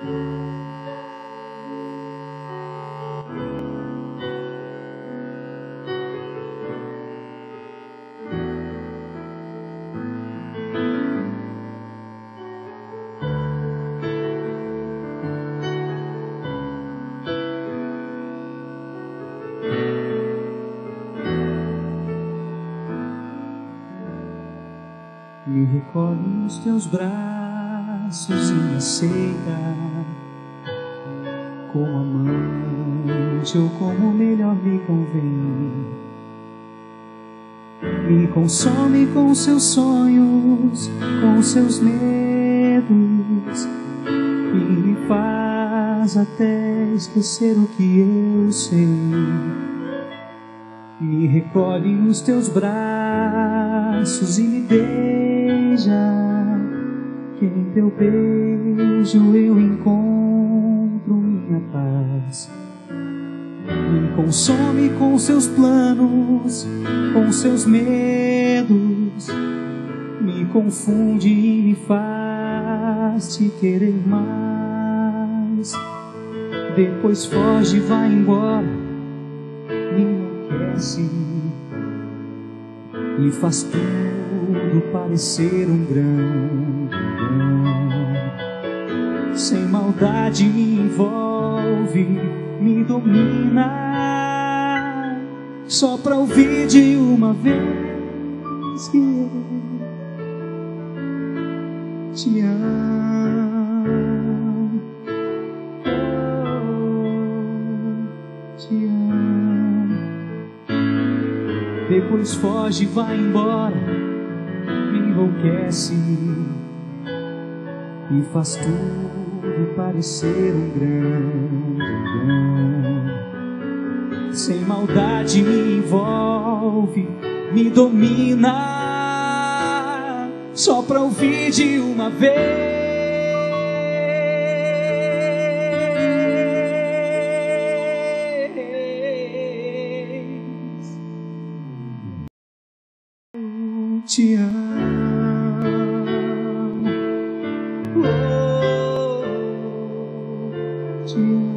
Me recolhe nos teus braços e me aceita como amante ou como melhor me convém. Me consome com seus sonhos, com seus medos e me faz até esquecer o que eu sei. Me recolhe nos teus braços e me beija. Que em teu beijo eu encontro paz. Me consome com seus planos, com seus medos. Me confunde e me faz te querer mais. Depois foge vai embora. Me enlouquece e faz tudo parecer um grande. Sem maldade me envolve, me domina, só pra ouvir de uma vez que eu te amo. Te amo. Depois foge e vai embora, me enlouquece e faz tudo parecer um grande engano. Sem maldade me envolve, me domina, só pra ouvir de uma vez. Te amo. to you.